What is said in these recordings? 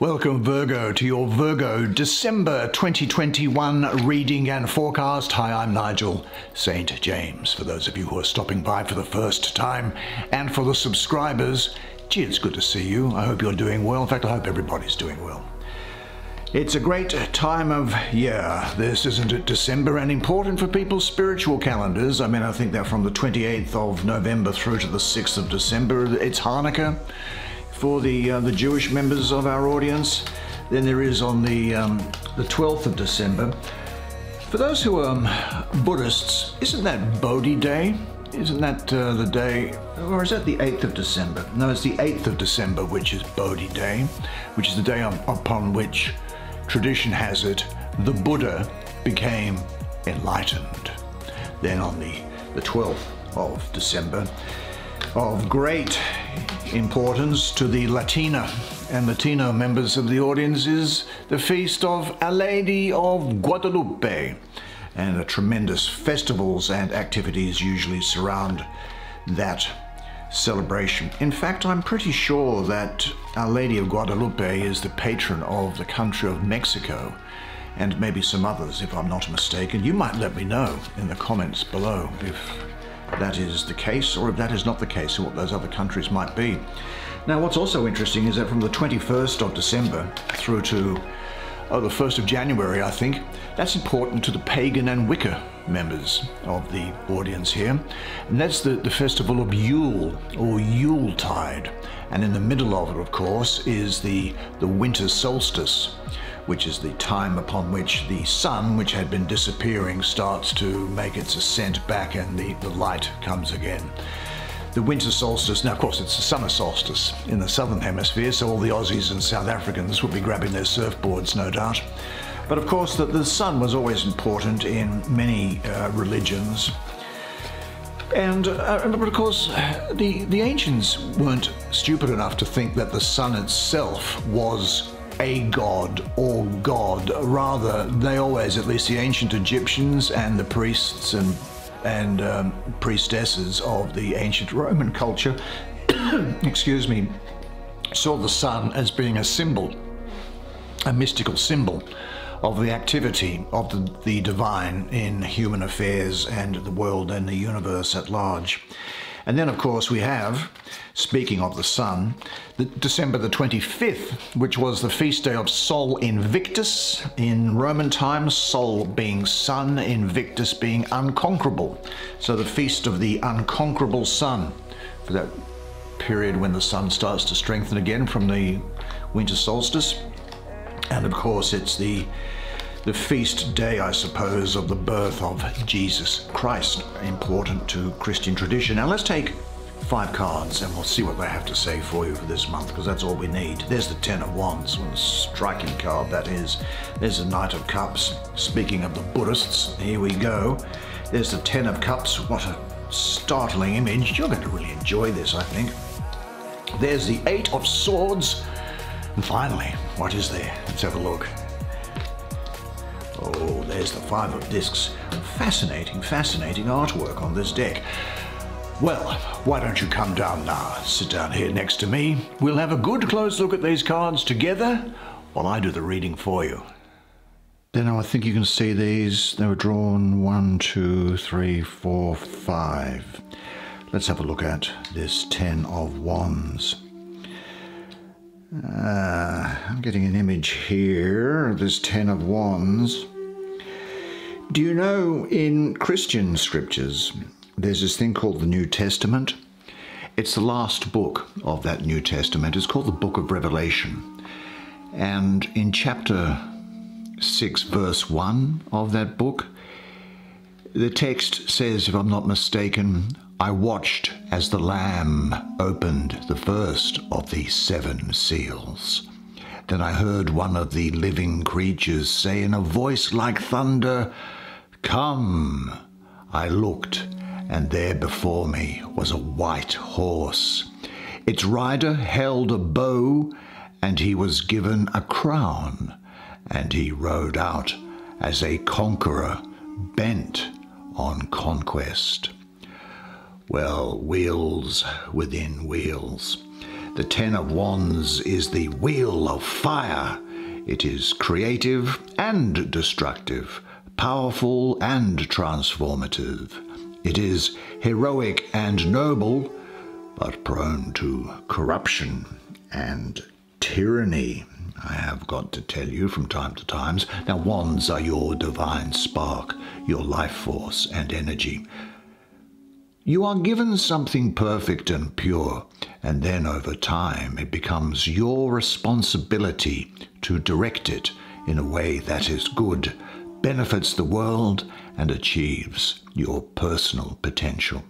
Welcome, Virgo, to your Virgo December 2021 reading and forecast. Hi, I'm Nigel St. James. For those of you who are stopping by for the first time, and for the subscribers, gee, it's good to see you. I hope you're doing well. In fact, I hope everybody's doing well. It's a great time of year. This isn't it December and important for people's spiritual calendars. I mean, I think they're from the 28th of November through to the 6th of December. It's Hanukkah for the uh, the Jewish members of our audience. Then there is on the um, the 12th of December. For those who are um, Buddhists, isn't that Bodhi Day? Isn't that uh, the day, or is that the 8th of December? No, it's the 8th of December, which is Bodhi Day, which is the day on, upon which tradition has it the Buddha became enlightened. Then on the, the 12th of December, of great importance to the Latina and Latino members of the audience is the feast of Our Lady of Guadalupe. And the tremendous festivals and activities usually surround that celebration. In fact, I'm pretty sure that Our Lady of Guadalupe is the patron of the country of Mexico and maybe some others, if I'm not mistaken. You might let me know in the comments below if that is the case, or if that is not the case, and what those other countries might be. Now, what's also interesting is that from the 21st of December through to oh, the 1st of January, I think, that's important to the pagan and Wicca members of the audience here. And that's the, the festival of Yule or Yuletide. And in the middle of it, of course, is the, the winter solstice which is the time upon which the sun, which had been disappearing, starts to make its ascent back and the, the light comes again. The winter solstice, now of course it's the summer solstice in the southern hemisphere, so all the Aussies and South Africans will be grabbing their surfboards, no doubt. But of course, the, the sun was always important in many uh, religions. And, uh, but of course, the, the ancients weren't stupid enough to think that the sun itself was a god or God. Rather, they always, at least the ancient Egyptians and the priests and and um, priestesses of the ancient Roman culture, excuse me, saw the sun as being a symbol, a mystical symbol of the activity of the, the divine in human affairs and the world and the universe at large. And then, of course, we have, speaking of the sun, the December the 25th, which was the feast day of Sol Invictus in Roman times, Sol being sun, Invictus being unconquerable. So the feast of the unconquerable sun for that period when the sun starts to strengthen again from the winter solstice. And of course, it's the the feast day, I suppose, of the birth of Jesus Christ, important to Christian tradition. Now let's take five cards and we'll see what they have to say for you for this month because that's all we need. There's the Ten of Wands, what a striking card that is. There's the Knight of Cups. Speaking of the Buddhists, here we go. There's the Ten of Cups. What a startling image. You're going to really enjoy this, I think. There's the Eight of Swords. And finally, what is there? Let's have a look. Oh, there's the Five of Discs. Fascinating, fascinating artwork on this deck. Well, why don't you come down now, sit down here next to me. We'll have a good close look at these cards together while I do the reading for you. Then I think you can see these. They were drawn one, two, three, four, five. Let's have a look at this Ten of Wands. Uh, I'm getting an image here of this Ten of Wands. Do you know in Christian scriptures there's this thing called the New Testament? It's the last book of that New Testament. It's called the Book of Revelation. And in chapter 6, verse 1 of that book, the text says, if I'm not mistaken, I watched as the Lamb opened the first of the seven seals. Then I heard one of the living creatures say in a voice like thunder, Come! I looked, and there before me was a white horse. Its rider held a bow, and he was given a crown, and he rode out as a conqueror bent on conquest well, wheels within wheels. The Ten of Wands is the wheel of fire. It is creative and destructive, powerful and transformative. It is heroic and noble, but prone to corruption and tyranny. I have got to tell you from time to times. Now, wands are your divine spark, your life force and energy. You are given something perfect and pure, and then over time it becomes your responsibility to direct it in a way that is good, benefits the world, and achieves your personal potential.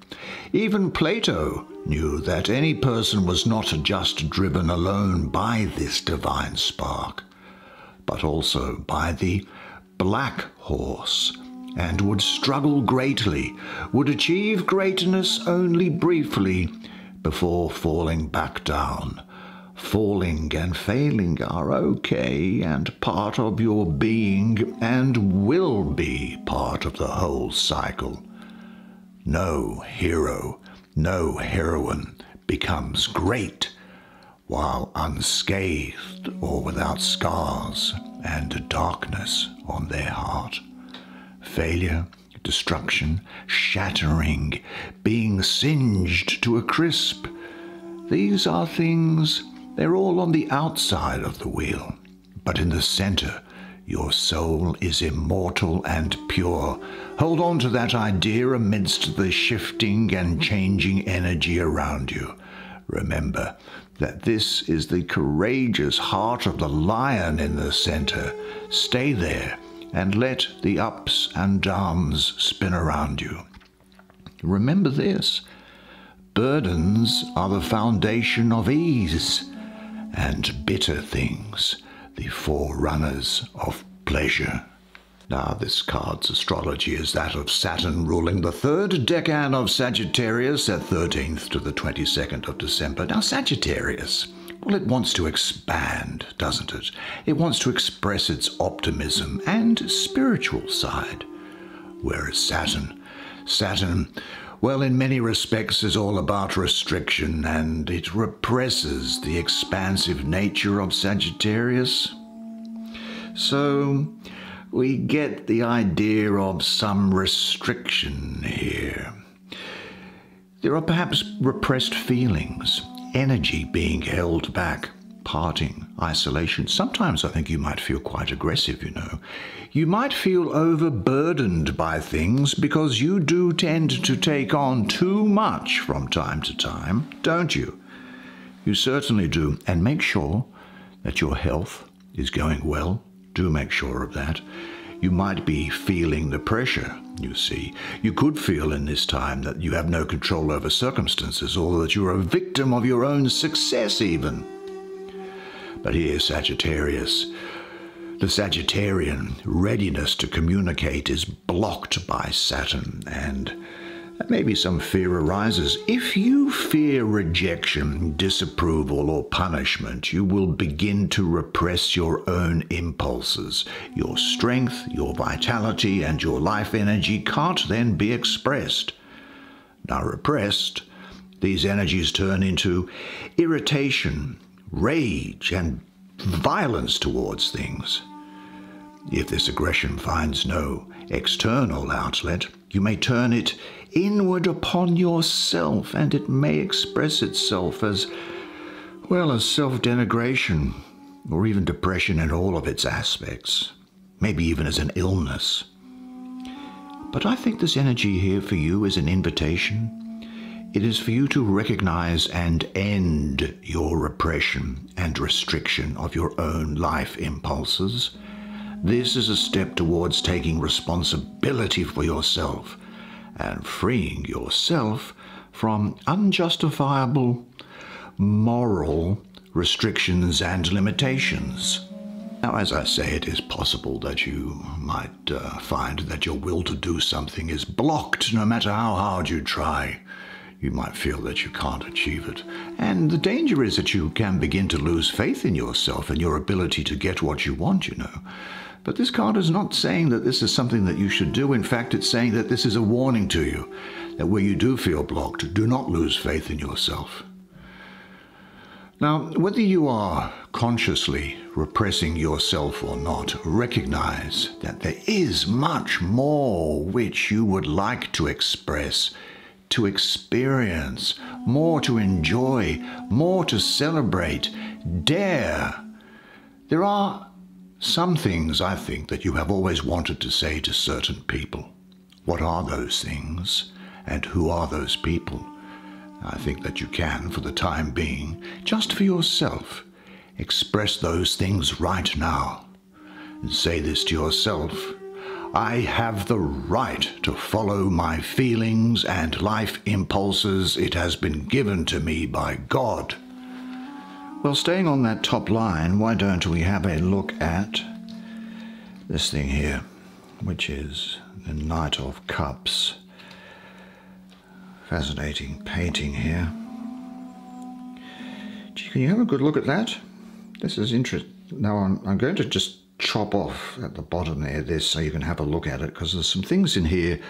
Even Plato knew that any person was not just driven alone by this divine spark, but also by the black horse, and would struggle greatly, would achieve greatness only briefly before falling back down. Falling and failing are okay and part of your being and will be part of the whole cycle. No hero no heroine becomes great while unscathed or without scars and darkness on their heart. Failure, destruction, shattering, being singed to a crisp. These are things, they're all on the outside of the wheel, but in the center, your soul is immortal and pure. Hold on to that idea amidst the shifting and changing energy around you. Remember that this is the courageous heart of the lion in the center. Stay there and let the ups and downs spin around you. Remember this burdens are the foundation of ease, and bitter things the forerunners of pleasure. Now, this card's astrology is that of Saturn ruling the third decan of Sagittarius at 13th to the 22nd of December. Now, Sagittarius, well, it wants to expand, doesn't it? It wants to express its optimism and spiritual side. Whereas Saturn, Saturn, well, in many respects, is all about restriction and it represses the expansive nature of Sagittarius. So, we get the idea of some restriction here. There are perhaps repressed feelings, energy being held back, parting, isolation. Sometimes I think you might feel quite aggressive, you know. You might feel overburdened by things because you do tend to take on too much from time to time, don't you? You certainly do. And make sure that your health is going well. Do make sure of that. You might be feeling the pressure, you see. You could feel in this time that you have no control over circumstances or that you're a victim of your own success, even. But here, Sagittarius, the Sagittarian readiness to communicate is blocked by Saturn, and maybe some fear arises. If you fear rejection, disapproval, or punishment, you will begin to repress your own impulses. Your strength, your vitality, and your life energy can't then be expressed. Now, repressed, these energies turn into irritation, rage, and violence towards things. If this aggression finds no external outlet, you may turn it inward upon yourself, and it may express itself as, well, as self denigration, or even depression in all of its aspects, maybe even as an illness. But I think this energy here for you is an invitation it is for you to recognize and end your repression and restriction of your own life impulses. This is a step towards taking responsibility for yourself and freeing yourself from unjustifiable moral restrictions and limitations. Now, as I say, it is possible that you might uh, find that your will to do something is blocked no matter how hard you try you might feel that you can't achieve it. And the danger is that you can begin to lose faith in yourself and your ability to get what you want, you know. But this card is not saying that this is something that you should do. In fact, it's saying that this is a warning to you that where you do feel blocked, do not lose faith in yourself. Now, whether you are consciously repressing yourself or not, recognize that there is much more which you would like to express, to experience, more to enjoy, more to celebrate. Dare. There are some things, I think, that you have always wanted to say to certain people. What are those things? And who are those people? I think that you can, for the time being, just for yourself, express those things right now. And say this to yourself I have the right to follow my feelings and life impulses. It has been given to me by God. Well, staying on that top line, why don't we have a look at this thing here, which is the Knight of Cups. Fascinating painting here. Gee, can you have a good look at that? This is interesting. Now I'm, I'm going to just chop off at the bottom there this so you can have a look at it because there's some things in here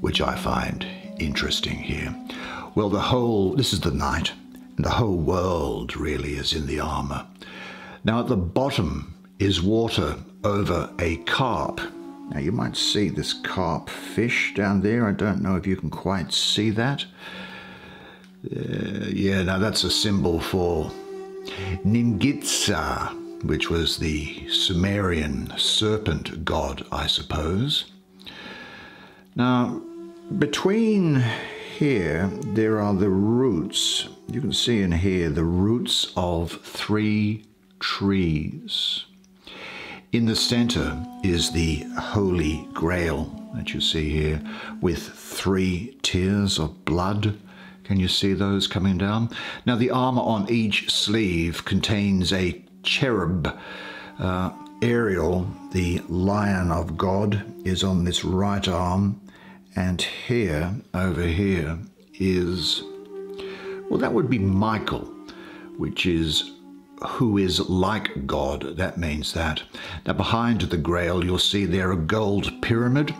which I find interesting here. Well, the whole, this is the knight, and the whole world really is in the armour. Now at the bottom is water over a carp now you might see this carp fish down there. I don't know if you can quite see that. Uh, yeah, now that's a symbol for Ningitsa, which was the Sumerian serpent god, I suppose. Now, between here, there are the roots. You can see in here the roots of three trees. In the center is the Holy Grail that you see here with three tears of blood. Can you see those coming down? Now, the armor on each sleeve contains a cherub. Uh, Ariel, the Lion of God, is on this right arm, and here, over here, is well, that would be Michael, which is who is like God. That means that. Now, behind the grail, you'll see there a gold pyramid,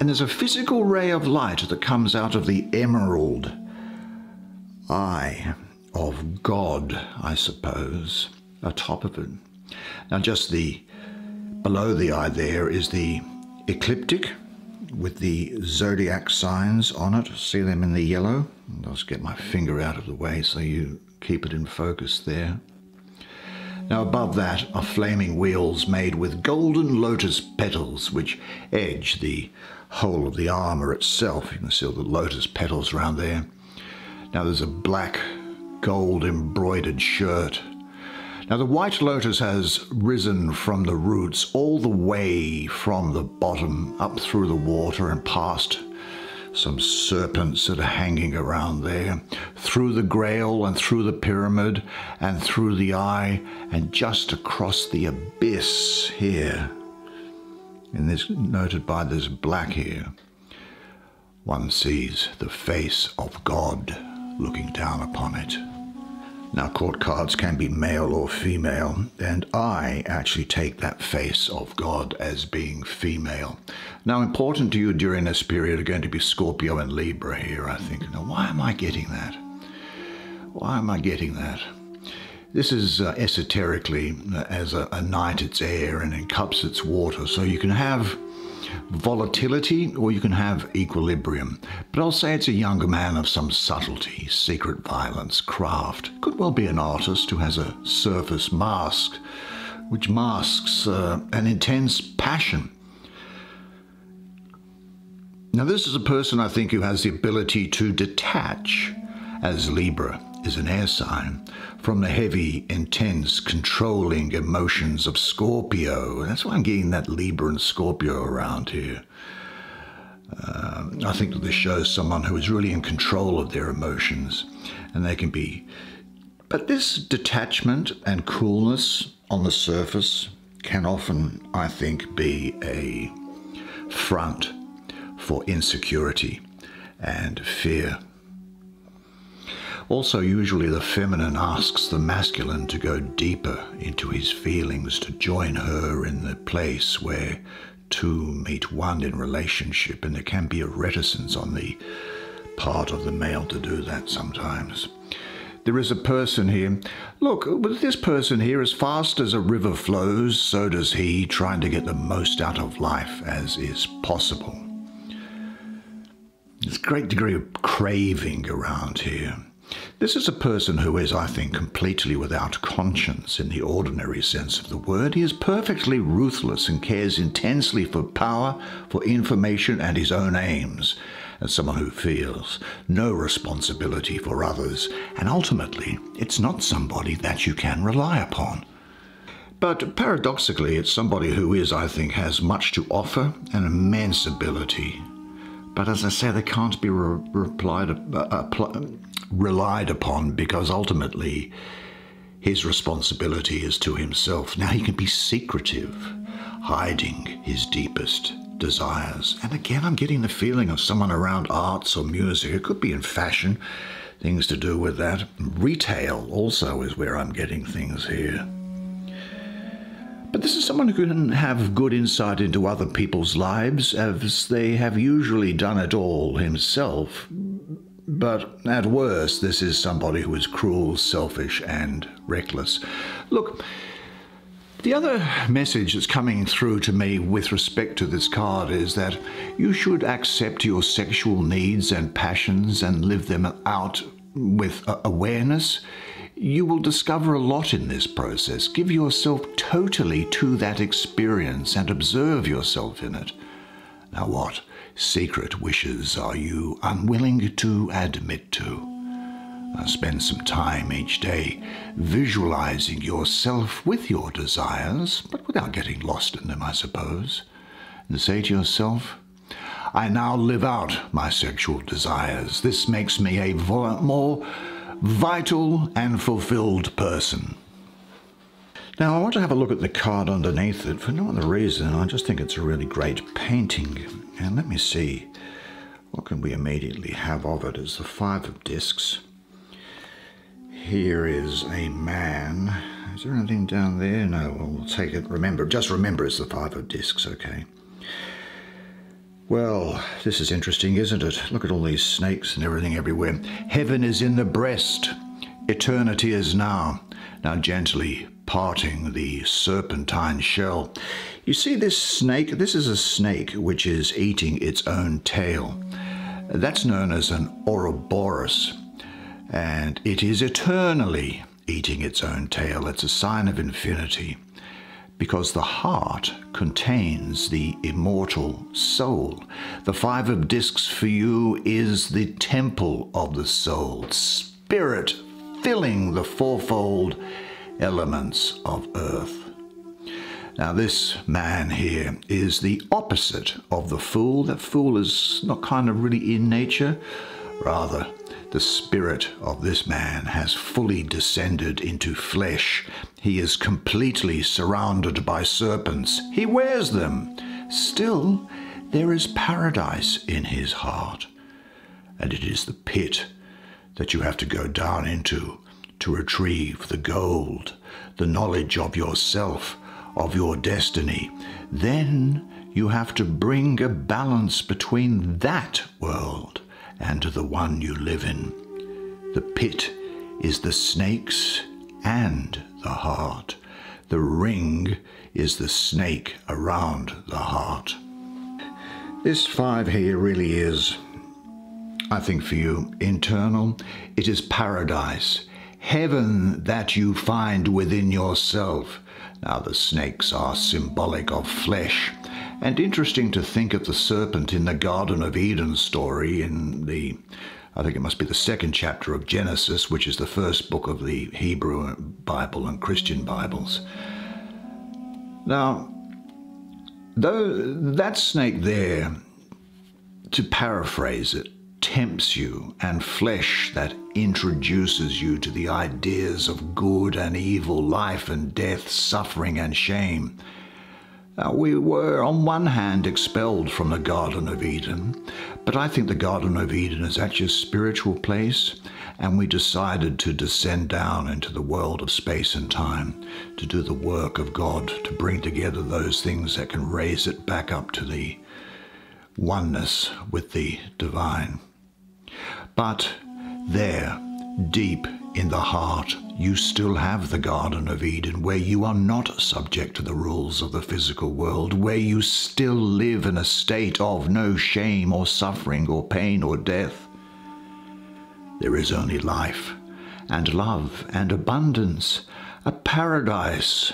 and there's a physical ray of light that comes out of the emerald eye of God, I suppose, atop of it. Now, just the below the eye there is the ecliptic with the zodiac signs on it. See them in the yellow? I'll just get my finger out of the way so you keep it in focus there. Now, above that are flaming wheels made with golden lotus petals, which edge the whole of the armour itself. You can see all the lotus petals around there. Now, there's a black gold embroidered shirt. Now, the white lotus has risen from the roots all the way from the bottom up through the water and past some serpents that are hanging around there, through the grail and through the pyramid and through the eye and just across the abyss here. In this noted by this black here, one sees the face of God looking down upon it. Now, court cards can be male or female, and I actually take that face of God as being female. Now, important to you during this period are going to be Scorpio and Libra here, I think. Now, why am I getting that? Why am I getting that? This is uh, esoterically, uh, as a, a knight it's air and in cups it's water, so you can have volatility or you can have equilibrium. But I'll say it's a younger man of some subtlety, secret violence, craft. Could well be an artist who has a surface mask, which masks uh, an intense passion. Now, this is a person I think who has the ability to detach as Libra is an air sign, from the heavy, intense, controlling emotions of Scorpio. That's why I'm getting that Libra and Scorpio around here. Uh, I think that this shows someone who is really in control of their emotions, and they can be. But this detachment and coolness on the surface can often, I think, be a front for insecurity and fear. Also, usually the feminine asks the masculine to go deeper into his feelings, to join her in the place where two meet one in relationship, and there can be a reticence on the part of the male to do that sometimes. there is a person here. Look, with this person here, as fast as a river flows, so does he, trying to get the most out of life as is possible. There's a great degree of craving around here. This is a person who is, I think, completely without conscience in the ordinary sense of the word. He is perfectly ruthless and cares intensely for power, for information, and his own aims, as someone who feels no responsibility for others, and ultimately, it's not somebody that you can rely upon. But paradoxically, it's somebody who is, I think, has much to offer and immense ability. But as I say, they can't be re- replied, uh, uh, relied upon because ultimately his responsibility is to himself. Now he can be secretive, hiding his deepest desires. And again, I'm getting the feeling of someone around arts or music. It could be in fashion, things to do with that. Retail also is where I'm getting things here. But this is someone who can have good insight into other people's lives, as they have usually done it all himself. But at worst, this is somebody who is cruel, selfish, and reckless. Look, the other message that's coming through to me with respect to this card is that you should accept your sexual needs and passions and live them out with awareness. You will discover a lot in this process. Give yourself totally to that experience and observe yourself in it. Now, what secret wishes are you unwilling to admit to? Now spend some time each day visualizing yourself with your desires, but without getting lost in them, I suppose. And say to yourself, I now live out my sexual desires. This makes me a more vital and fulfilled person. Now, I want to have a look at the card underneath it for no other reason. I just think it's a really great painting. And let me see, what can we immediately have of it? It's the Five of Discs. Here is a man. Is there anything down there? No, we'll take it. Remember, just remember it's the Five of Discs, okay? Well, this is interesting, isn't it? Look at all these snakes and everything everywhere. Heaven is in the breast. Eternity is now. Now gently parting the serpentine shell. You see this snake? This is a snake which is eating its own tail. That's known as an Ouroboros, and it is eternally eating its own tail. It's a sign of infinity because the heart contains the immortal soul. The Five of Discs for you is the temple of the soul, spirit filling the fourfold elements of earth. Now, this man here is the opposite of the fool. That fool is not kind of really in nature. Rather, the spirit of this man has fully descended into flesh. He is completely surrounded by serpents. He wears them. Still, there is paradise in his heart. And it is the pit that you have to go down into to retrieve the gold, the knowledge of yourself, of your destiny, then you have to bring a balance between that world and the one you live in. The pit is the snakes and the heart. The ring is the snake around the heart. This five here really is, I think for you, internal. It is paradise heaven that you find within yourself. Now, the snakes are symbolic of flesh, and interesting to think of the serpent in the Garden of Eden story in the, I think it must be the second chapter of Genesis, which is the first book of the Hebrew Bible and Christian Bibles. Now, though that snake there, to paraphrase it, tempts you, and flesh that introduces you to the ideas of good and evil, life and death, suffering and shame. Now, we were, on one hand, expelled from the Garden of Eden, but I think the Garden of Eden is actually a spiritual place, and we decided to descend down into the world of space and time to do the work of God, to bring together those things that can raise it back up to the oneness with the divine. But there, deep in the heart, you still have the Garden of Eden, where you are not subject to the rules of the physical world, where you still live in a state of no shame or suffering or pain or death. There is only life and love and abundance, a paradise.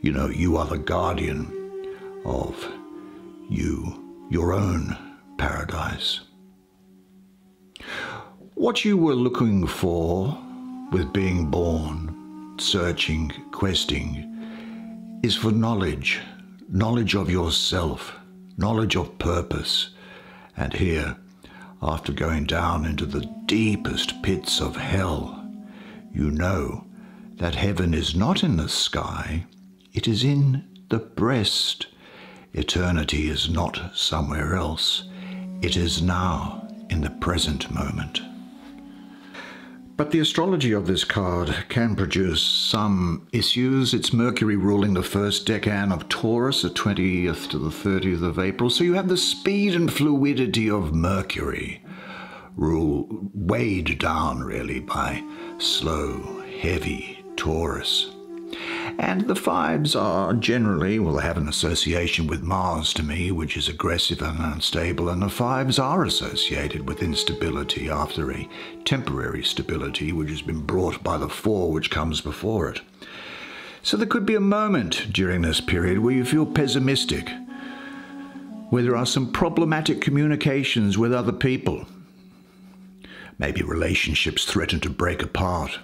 You know, you are the guardian of you, your own paradise. What you were looking for with being born, searching, questing, is for knowledge, knowledge of yourself, knowledge of purpose. And here, after going down into the deepest pits of hell, you know that heaven is not in the sky, it is in the breast. Eternity is not somewhere else, it is now in the present moment. But the astrology of this card can produce some issues. It's Mercury ruling the first decan of Taurus, the 20th to the 30th of April. So you have the speed and fluidity of Mercury rule weighed down really by slow, heavy Taurus. And the fives are generally, will have an association with Mars to me, which is aggressive and unstable, and the fives are associated with instability after a temporary stability which has been brought by the four which comes before it. So there could be a moment during this period where you feel pessimistic, where there are some problematic communications with other people. Maybe relationships threaten to break apart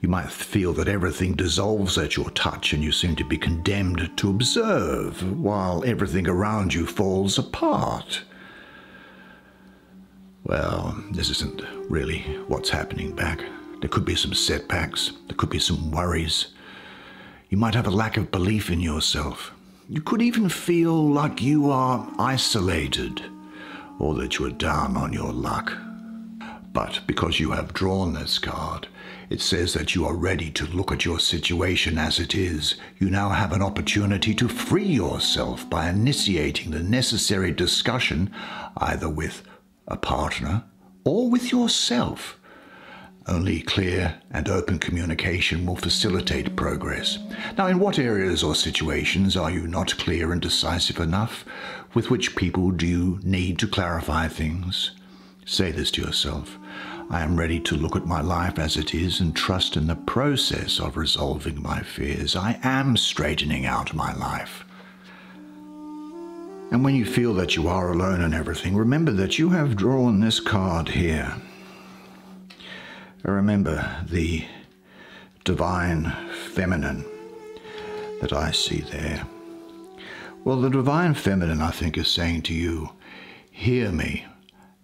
you might feel that everything dissolves at your touch and you seem to be condemned to observe while everything around you falls apart. Well, this isn't really what's happening back. There could be some setbacks, there could be some worries. You might have a lack of belief in yourself. You could even feel like you are isolated or that you are down on your luck. But because you have drawn this card, it says that you are ready to look at your situation as it is. You now have an opportunity to free yourself by initiating the necessary discussion either with a partner or with yourself. Only clear and open communication will facilitate progress. Now, in what areas or situations are you not clear and decisive enough? With which people do you need to clarify things? Say this to yourself. I am ready to look at my life as it is and trust in the process of resolving my fears. I am straightening out my life. And when you feel that you are alone in everything, remember that you have drawn this card here. Remember the divine feminine that I see there. Well, the divine feminine, I think, is saying to you, Hear me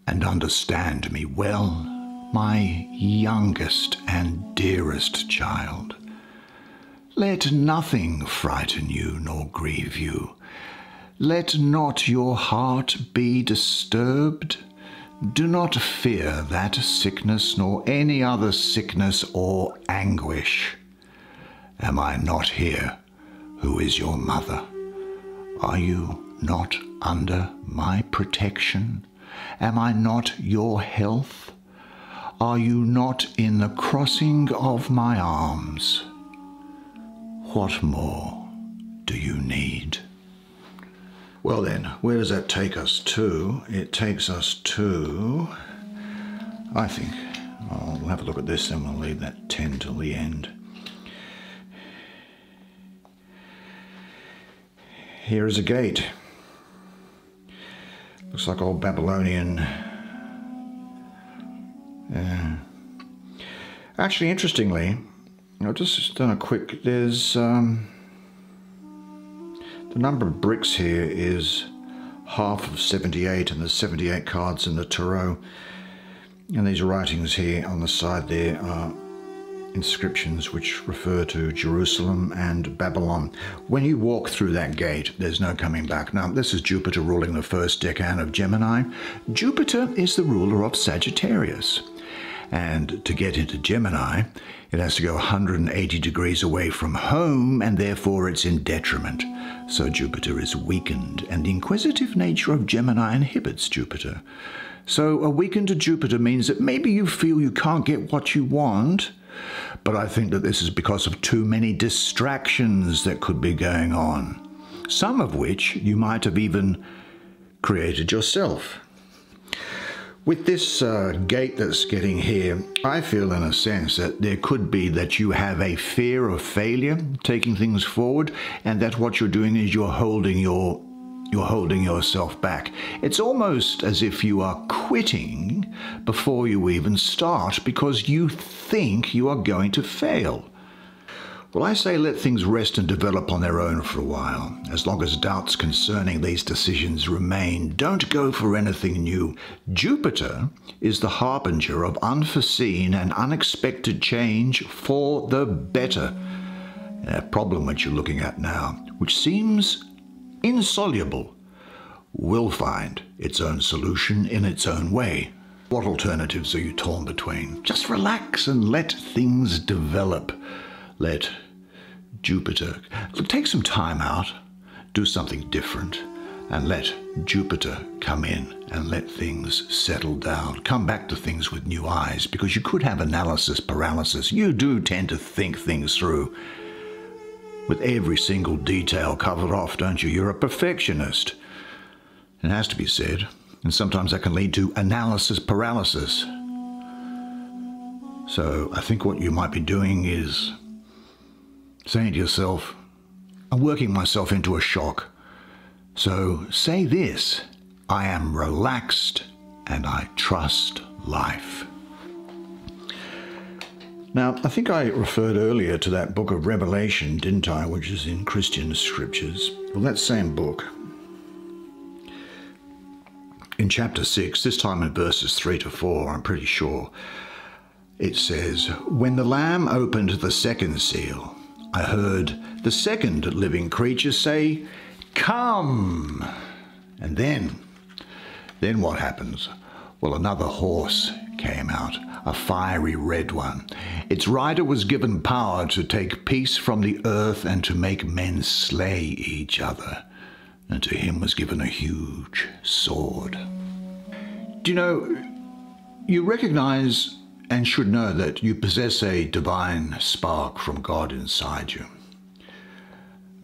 and understand me well my youngest and dearest child. Let nothing frighten you nor grieve you. Let not your heart be disturbed. Do not fear that sickness nor any other sickness or anguish. Am I not here, who is your mother? Are you not under my protection? Am I not your health? Are you not in the crossing of my arms? What more do you need? Well, then, where does that take us to? It takes us to. I think. Oh, I'll have a look at this, and we'll leave that 10 till the end. Here is a gate. Looks like old Babylonian yeah. Actually, interestingly, I've just done a quick. There's um, the number of bricks here is half of 78, and there's 78 cards in the tarot. And these writings here on the side there are inscriptions which refer to Jerusalem and Babylon. When you walk through that gate, there's no coming back. Now, this is Jupiter ruling the first decan of Gemini. Jupiter is the ruler of Sagittarius. And to get into Gemini, It has to go 180 degrees away from home, and therefore it's in detriment. So Jupiter is weakened, and the inquisitive nature of Gemini inhibits Jupiter. So a weakened Jupiter means that maybe you feel you can't get what you want, but I think that this is because of too many distractions that could be going on, some of which you might have even created yourself. With this uh, gate that's getting here, I feel in a sense that there could be that you have a fear of failure taking things forward, and that what you're doing is you're holding your you're holding yourself back. It's almost as if you are quitting before you even start because you think you are going to fail. Well, I say let things rest and develop on their own for a while. As long as doubts concerning these decisions remain, don't go for anything new. Jupiter is the harbinger of unforeseen and unexpected change for the better. A problem which you're looking at now, which seems insoluble, will find its own solution in its own way. What alternatives are you torn between? Just relax and let things develop let Jupiter take some time out, do something different, and let Jupiter come in and let things settle down. Come back to things with new eyes because you could have analysis paralysis. You do tend to think things through with every single detail covered off, don't you? You're a perfectionist. It has to be said, and sometimes that can lead to analysis paralysis. So I think what you might be doing is saying to yourself, I'm working myself into a shock. So say this I am relaxed and I trust life. Now, I think I referred earlier to that book of Revelation, didn't I, which is in Christian scriptures. Well, that same book, in chapter 6, this time in verses 3 to 4, I'm pretty sure, it says, When the Lamb opened the second seal, I heard the second living creature say, Come! And then, then what happens? Well, another horse came out, a fiery red one. Its rider was given power to take peace from the earth and to make men slay each other. And to him was given a huge sword. Do you know, you recognize and should know that you possess a divine spark from God inside you.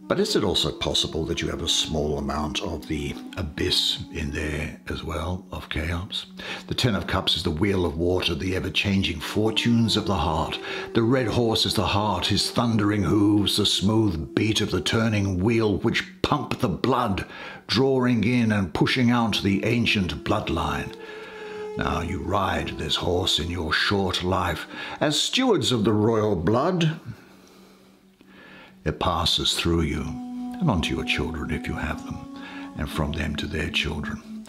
But is it also possible that you have a small amount of the abyss in there as well, of chaos? The Ten of Cups is the wheel of water, the ever changing fortunes of the heart. The red horse is the heart, his thundering hooves, the smooth beat of the turning wheel which pump the blood, drawing in and pushing out the ancient bloodline. Now you ride this horse in your short life as stewards of the royal blood. It passes through you and onto your children if you have them, and from them to their children.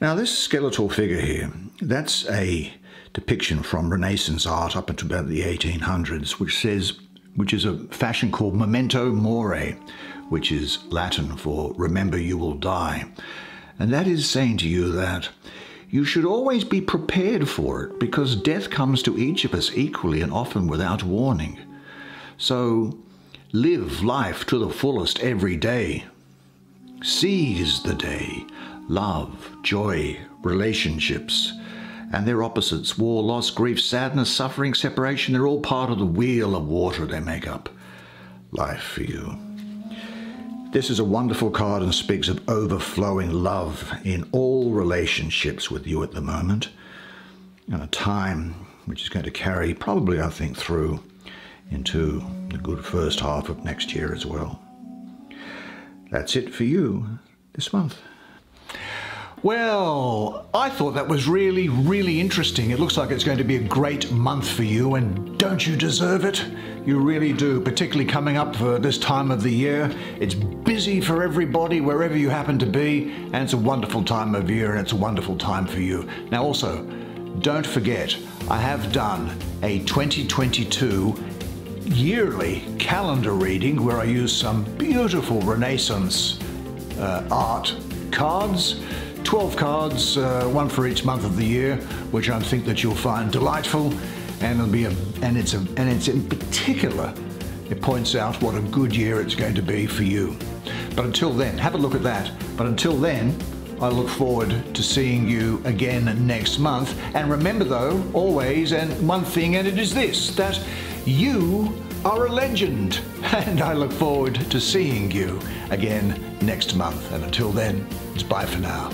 Now this skeletal figure here, that's a depiction from Renaissance art up until about the 1800s, which says, which is a fashion called memento mori, which is Latin for remember you will die. And that is saying to you that you should always be prepared for it because death comes to each of us equally and often without warning. So live life to the fullest every day. Seize the day. Love, joy, relationships, and their opposites war, loss, grief, sadness, suffering, separation they're all part of the wheel of water they make up life for you. This is a wonderful card and speaks of overflowing love in all relationships with you at the moment. And a time which is going to carry probably, I think, through into the good first half of next year as well. That's it for you this month. Well, I thought that was really, really interesting. It looks like it's going to be a great month for you, and don't you deserve it? You really do, particularly coming up for this time of the year. It's busy for everybody, wherever you happen to be, and it's a wonderful time of year, and it's a wonderful time for you. Now, also, don't forget, I have done a 2022 yearly calendar reading where I use some beautiful Renaissance uh, art cards 12 cards, uh, one for each month of the year, which I think that you'll find delightful. and it'll be a, and it's a, and it's in particular, it points out what a good year it's going to be for you. But until then, have a look at that. But until then, I look forward to seeing you again next month. And remember, though, always, and one thing, and it is this that you are a legend. And I look forward to seeing you again next month. And until then, it's bye for now.